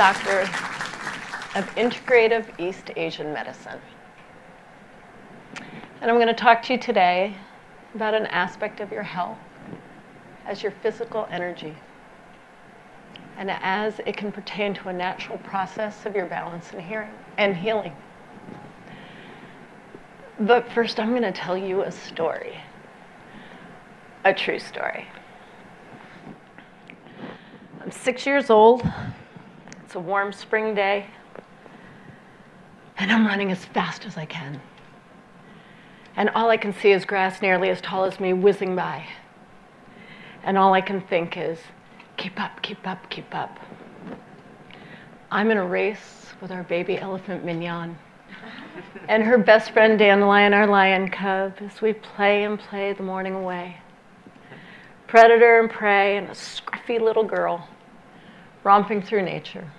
doctor of integrative East Asian medicine. And I'm going to talk to you today about an aspect of your health as your physical energy and as it can pertain to a natural process of your balance and hearing and healing. But first, I'm going to tell you a story, a true story. I'm six years old. It's a warm spring day, and I'm running as fast as I can. And all I can see is grass nearly as tall as me whizzing by. And all I can think is, keep up, keep up, keep up. I'm in a race with our baby elephant Mignon and her best friend Dandelion, our lion cub, as we play and play the morning away. Predator and prey, and a scruffy little girl romping through nature.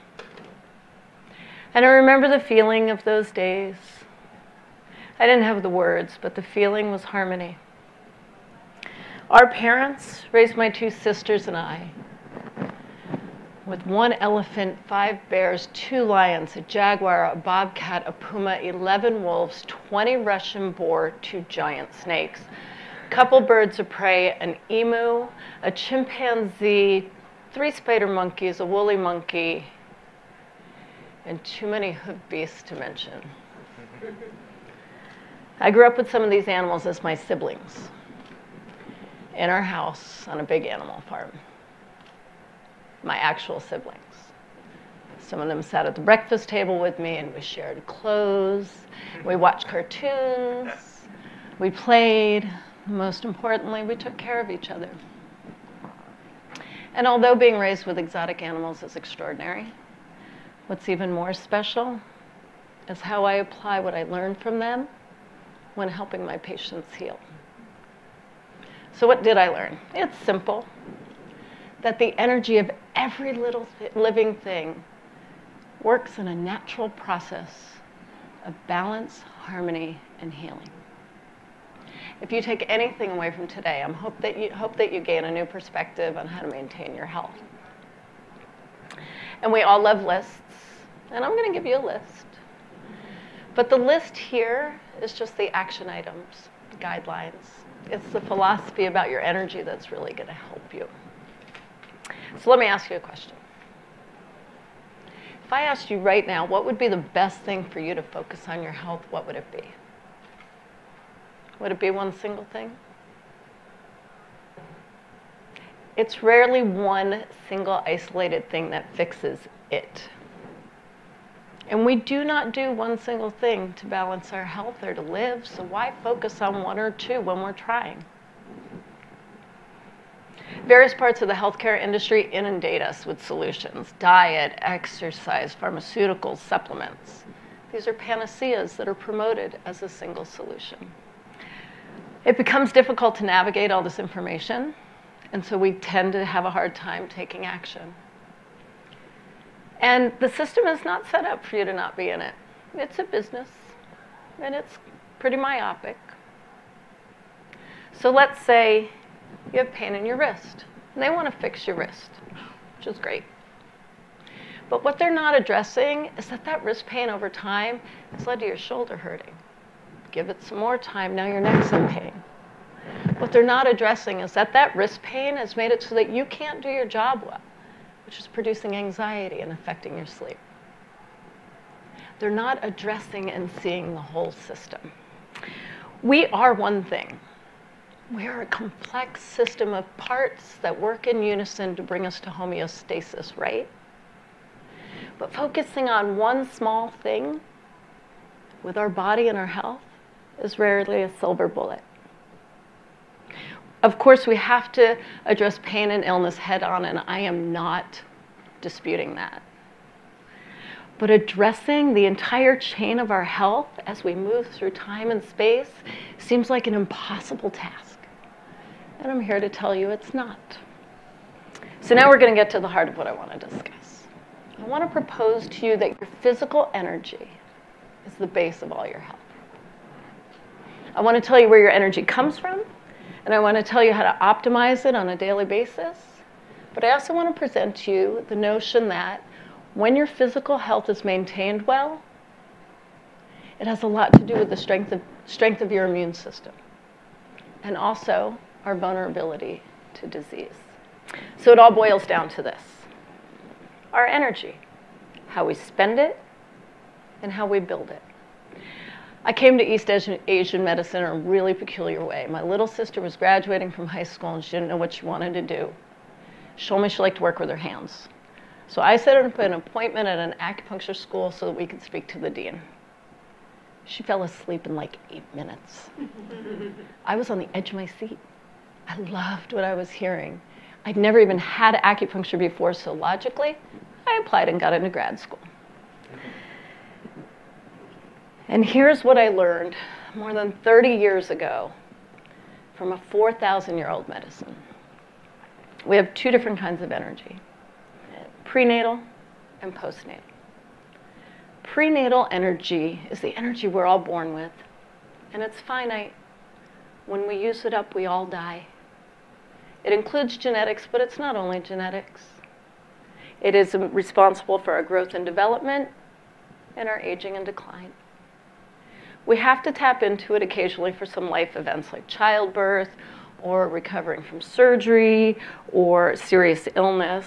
And I remember the feeling of those days. I didn't have the words, but the feeling was harmony. Our parents raised my two sisters and I with one elephant, five bears, two lions, a jaguar, a bobcat, a puma, 11 wolves, 20 Russian boar, two giant snakes, a couple birds of prey, an emu, a chimpanzee, three spider monkeys, a woolly monkey, and too many hoofed beasts to mention. I grew up with some of these animals as my siblings in our house on a big animal farm my actual siblings. Some of them sat at the breakfast table with me and we shared clothes. We watched cartoons. We played. Most importantly, we took care of each other. And although being raised with exotic animals is extraordinary, what's even more special is how I apply what I learned from them when helping my patients heal. So, what did I learn? It's simple that the energy of every little th- living thing works in a natural process of balance, harmony, and healing. If you take anything away from today, I hope that you hope that you gain a new perspective on how to maintain your health. And we all love lists, and I'm going to give you a list. But the list here is just the action items, guidelines. It's the philosophy about your energy that's really going to help you. So let me ask you a question. If I asked you right now, what would be the best thing for you to focus on your health, what would it be? Would it be one single thing? It's rarely one single isolated thing that fixes it. And we do not do one single thing to balance our health or to live, so why focus on one or two when we're trying? Various parts of the healthcare industry inundate us with solutions diet, exercise, pharmaceuticals, supplements. These are panaceas that are promoted as a single solution. It becomes difficult to navigate all this information, and so we tend to have a hard time taking action. And the system is not set up for you to not be in it. It's a business, and it's pretty myopic. So let's say you have pain in your wrist. And they want to fix your wrist, which is great. But what they're not addressing is that that wrist pain over time has led to your shoulder hurting. Give it some more time, now your neck's in pain. What they're not addressing is that that wrist pain has made it so that you can't do your job well, which is producing anxiety and affecting your sleep. They're not addressing and seeing the whole system. We are one thing. We're a complex system of parts that work in unison to bring us to homeostasis, right? But focusing on one small thing with our body and our health is rarely a silver bullet. Of course, we have to address pain and illness head on, and I am not disputing that. But addressing the entire chain of our health as we move through time and space seems like an impossible task. And I'm here to tell you it's not. So now we're going to get to the heart of what I want to discuss. I want to propose to you that your physical energy is the base of all your health. I want to tell you where your energy comes from, and I want to tell you how to optimize it on a daily basis. But I also want to present to you the notion that when your physical health is maintained well, it has a lot to do with the strength of, strength of your immune system and also our vulnerability to disease. So it all boils down to this our energy, how we spend it, and how we build it. I came to East Asian medicine in a really peculiar way. My little sister was graduating from high school and she didn't know what she wanted to do. She told me she liked to work with her hands. So I set up an appointment at an acupuncture school so that we could speak to the dean. She fell asleep in like eight minutes. I was on the edge of my seat. I loved what I was hearing. I'd never even had acupuncture before, so logically, I applied and got into grad school. And here's what I learned more than 30 years ago from a 4,000 year old medicine. We have two different kinds of energy prenatal and postnatal. Prenatal energy is the energy we're all born with, and it's finite. When we use it up, we all die. It includes genetics, but it's not only genetics. It is responsible for our growth and development and our aging and decline. We have to tap into it occasionally for some life events like childbirth or recovering from surgery or serious illness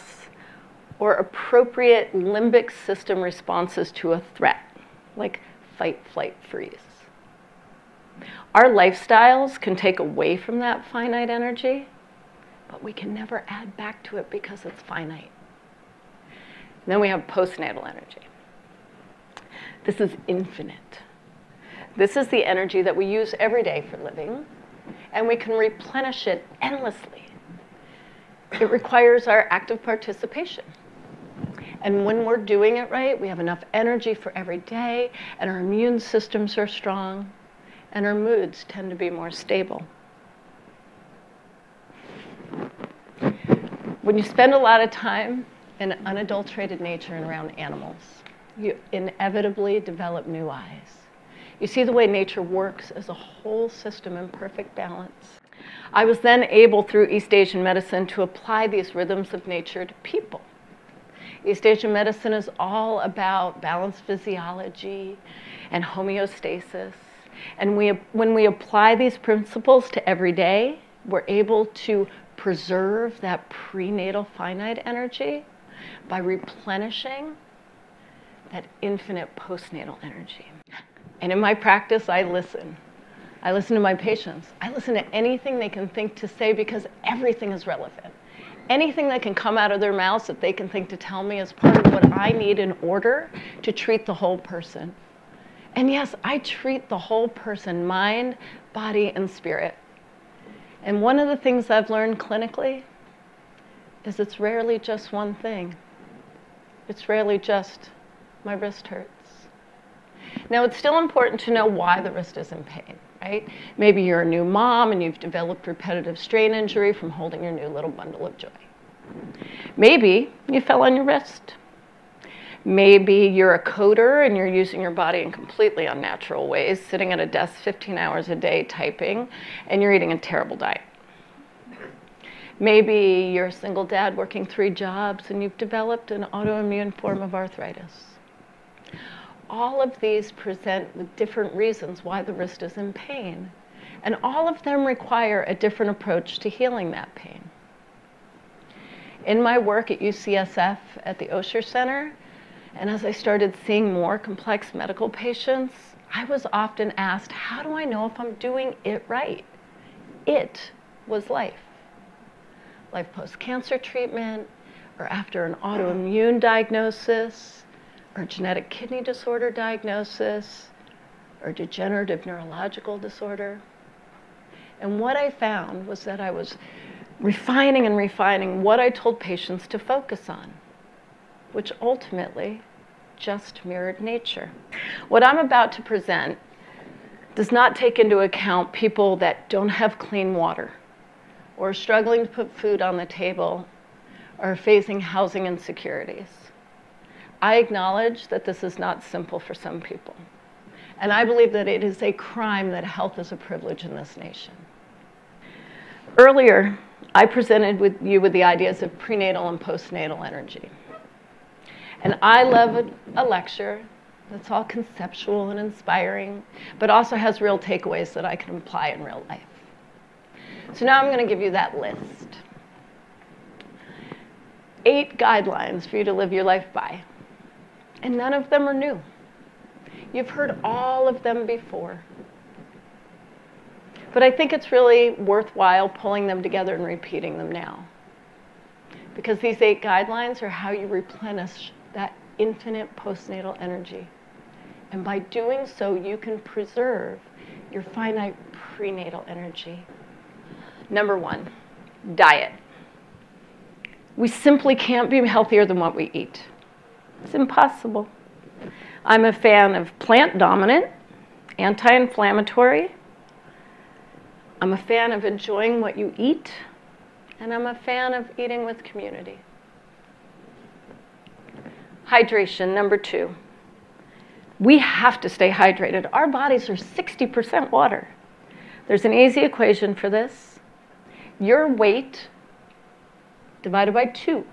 or appropriate limbic system responses to a threat like fight, flight, freeze. Our lifestyles can take away from that finite energy, but we can never add back to it because it's finite. And then we have postnatal energy. This is infinite. This is the energy that we use every day for living, and we can replenish it endlessly. It requires our active participation. And when we're doing it right, we have enough energy for every day, and our immune systems are strong, and our moods tend to be more stable. When you spend a lot of time in unadulterated nature and around animals, you inevitably develop new eyes. You see the way nature works as a whole system in perfect balance. I was then able, through East Asian medicine, to apply these rhythms of nature to people. East Asian medicine is all about balanced physiology and homeostasis. And we, when we apply these principles to every day, we're able to preserve that prenatal finite energy by replenishing that infinite postnatal energy. And in my practice, I listen. I listen to my patients. I listen to anything they can think to say because everything is relevant. Anything that can come out of their mouths that they can think to tell me is part of what I need in order to treat the whole person. And yes, I treat the whole person mind, body, and spirit. And one of the things I've learned clinically is it's rarely just one thing. It's rarely just my wrist hurts. Now, it's still important to know why the wrist is in pain, right? Maybe you're a new mom and you've developed repetitive strain injury from holding your new little bundle of joy. Maybe you fell on your wrist. Maybe you're a coder and you're using your body in completely unnatural ways, sitting at a desk 15 hours a day typing, and you're eating a terrible diet. Maybe you're a single dad working three jobs and you've developed an autoimmune form of arthritis all of these present with different reasons why the wrist is in pain. And all of them require a different approach to healing that pain. In my work at UCSF at the Osher Center, and as I started seeing more complex medical patients, I was often asked, How do I know if I'm doing it right? It was life. Life post cancer treatment, or after an autoimmune diagnosis, or genetic kidney disorder diagnosis, or degenerative neurological disorder. And what I found was that I was refining and refining what I told patients to focus on, which ultimately just mirrored nature. What I'm about to present does not take into account people that don't have clean water, or struggling to put food on the table, or facing housing insecurities. I acknowledge that this is not simple for some people. And I believe that it is a crime that health is a privilege in this nation. Earlier, I presented with you with the ideas of prenatal and postnatal energy. And I love a, a lecture that's all conceptual and inspiring, but also has real takeaways that I can apply in real life. So now I'm going to give you that list. Eight guidelines for you to live your life by, and none of them are new. You've heard all of them before. But I think it's really worthwhile pulling them together and repeating them now. Because these eight guidelines are how you replenish that infinite postnatal energy. And by doing so, you can preserve your finite prenatal energy. Number one, diet. We simply can't be healthier than what we eat. It's impossible. I'm a fan of plant dominant, anti inflammatory. I'm a fan of enjoying what you eat, and I'm a fan of eating with community. Hydration, number two. We have to stay hydrated. Our bodies are 60% water. There's an easy equation for this. Your weight divided by two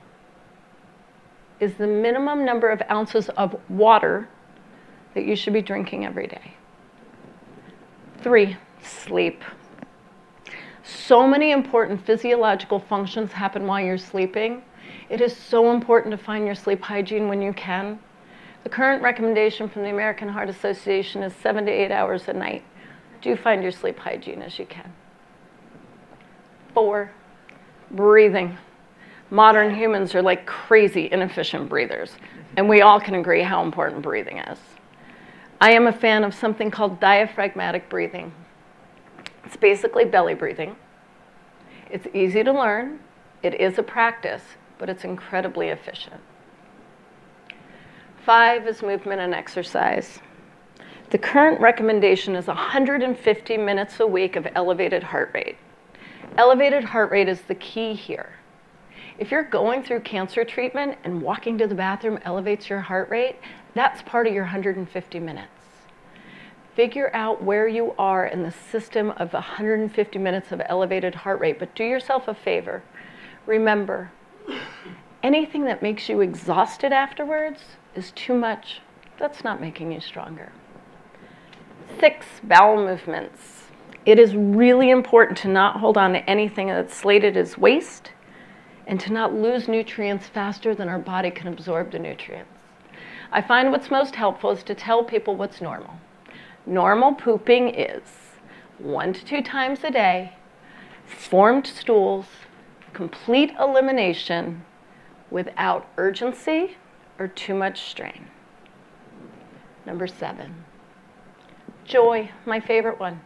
is the minimum number of ounces of water that you should be drinking every day. Three, sleep. So many important physiological functions happen while you're sleeping. It is so important to find your sleep hygiene when you can. The current recommendation from the American Heart Association is seven to eight hours a night. Do find your sleep hygiene as you can. Four, breathing. Modern humans are like crazy inefficient breathers, and we all can agree how important breathing is. I am a fan of something called diaphragmatic breathing. It's basically belly breathing. It's easy to learn, it is a practice, but it's incredibly efficient. Five is movement and exercise. The current recommendation is 150 minutes a week of elevated heart rate. Elevated heart rate is the key here. If you're going through cancer treatment and walking to the bathroom elevates your heart rate, that's part of your 150 minutes. Figure out where you are in the system of 150 minutes of elevated heart rate, but do yourself a favor. Remember, anything that makes you exhausted afterwards is too much. That's not making you stronger. Six, bowel movements. It is really important to not hold on to anything that's slated as waste and to not lose nutrients faster than our body can absorb the nutrients. I find what's most helpful is to tell people what's normal. Normal pooping is one to two times a day, formed stools, complete elimination without urgency or too much strain. Number seven, joy, my favorite one.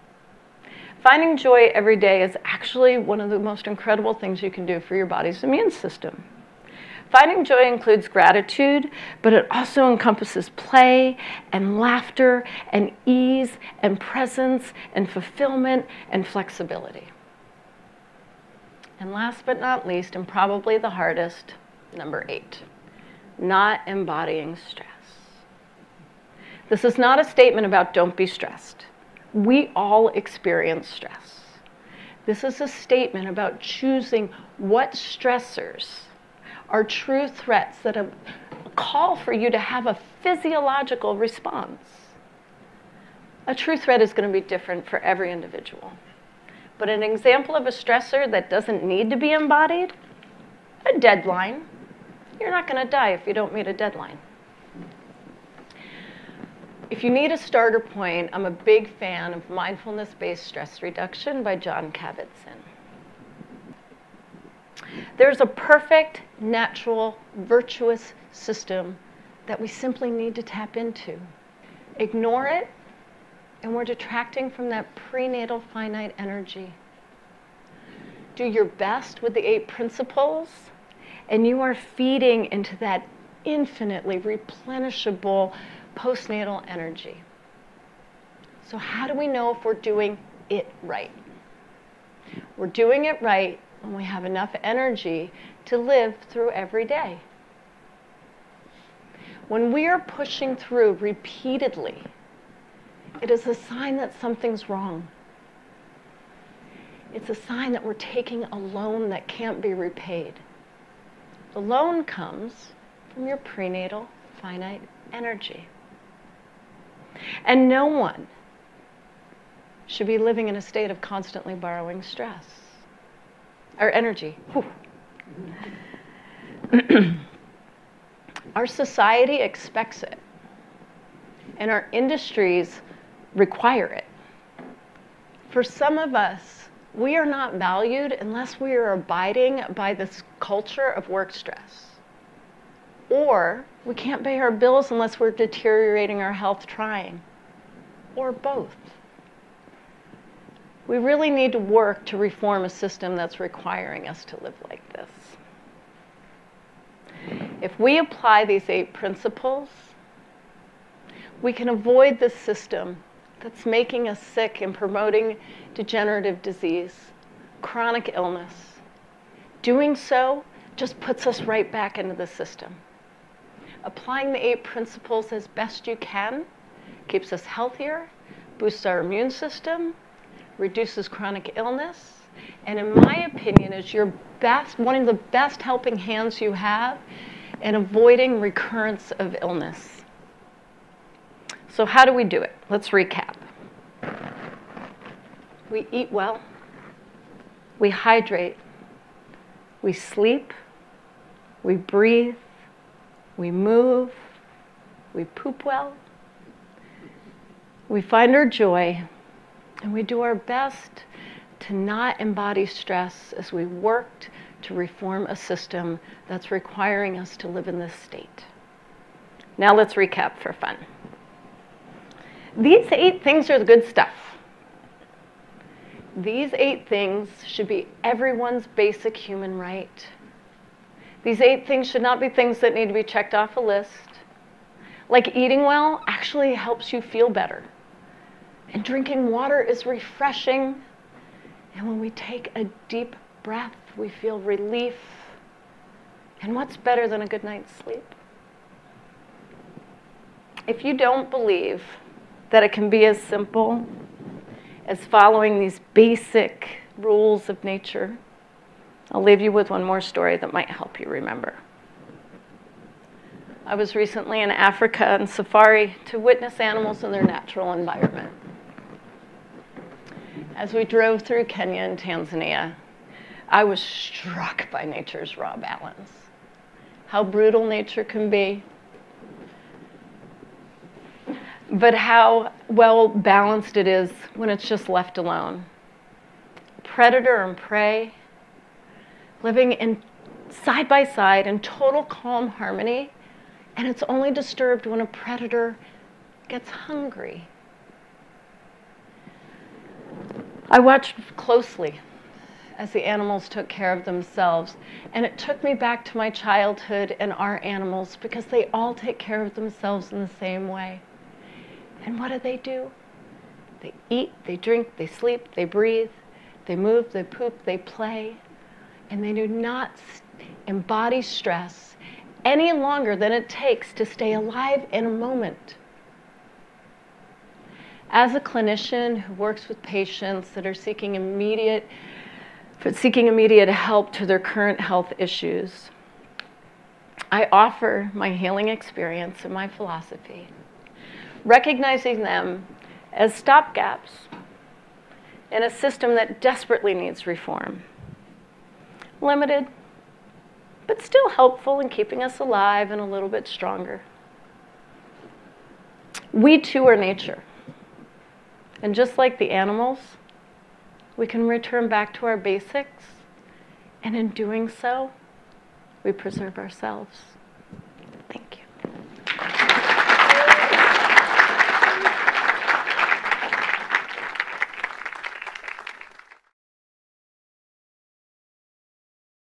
Finding joy every day is actually one of the most incredible things you can do for your body's immune system. Finding joy includes gratitude, but it also encompasses play and laughter and ease and presence and fulfillment and flexibility. And last but not least, and probably the hardest, number eight, not embodying stress. This is not a statement about don't be stressed. We all experience stress. This is a statement about choosing what stressors are true threats that call for you to have a physiological response. A true threat is going to be different for every individual. But an example of a stressor that doesn't need to be embodied, a deadline. You're not going to die if you don't meet a deadline. If you need a starter point, I'm a big fan of Mindfulness Based Stress Reduction by Jon Kabat-Zinn. There's a perfect, natural, virtuous system that we simply need to tap into. Ignore it, and we're detracting from that prenatal finite energy. Do your best with the eight principles, and you are feeding into that infinitely replenishable postnatal energy. So, how do we know if we're doing it right? We're doing it right when we have enough energy to live through every day. When we are pushing through repeatedly, it is a sign that something's wrong. It's a sign that we're taking a loan that can't be repaid. The loan comes from your prenatal finite energy. And no one should be living in a state of constantly borrowing stress or energy. our society expects it, and our industries require it. For some of us, we are not valued unless we are abiding by this culture of work stress. Or we can't pay our bills unless we're deteriorating our health trying. Or both. We really need to work to reform a system that's requiring us to live like this. If we apply these eight principles, we can avoid this system that's making us sick and promoting degenerative disease, chronic illness. Doing so just puts us right back into the system. Applying the eight principles as best you can keeps us healthier, boosts our immune system, reduces chronic illness, and in my opinion is your best one of the best helping hands you have in avoiding recurrence of illness. So how do we do it? Let's recap. We eat well, we hydrate, we sleep, we breathe, we move, we poop well, we find our joy, and we do our best to not embody stress as we worked to reform a system that's requiring us to live in this state. Now let's recap for fun. These eight things are the good stuff. These eight things should be everyone's basic human right. These eight things should not be things that need to be checked off a list. Like eating well actually helps you feel better. And drinking water is refreshing. And when we take a deep breath, we feel relief. And what's better than a good night's sleep? If you don't believe that it can be as simple as following these basic rules of nature, I'll leave you with one more story that might help you remember. I was recently in Africa on safari to witness animals in their natural environment. As we drove through Kenya and Tanzania, I was struck by nature's raw balance. How brutal nature can be, but how well balanced it is when it's just left alone. Predator and prey living in side by side in total calm harmony, and it's only disturbed when a predator gets hungry. I watched closely as the animals took care of themselves, and it took me back to my childhood and our animals because they all take care of themselves in the same way. And what do they do? They eat, they drink, they sleep, they breathe, they move, they poop, they play, and they do not embody stress any longer than it takes to stay alive in a moment. As a clinician who works with patients that are seeking immediate, seeking immediate help to their current health issues, I offer my healing experience and my philosophy recognizing them as stopgaps in a system that desperately needs reform. Limited, but still helpful in keeping us alive and a little bit stronger. We too are nature. And just like the animals, we can return back to our basics, and in doing so, we preserve ourselves.